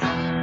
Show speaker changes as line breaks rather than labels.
Bye.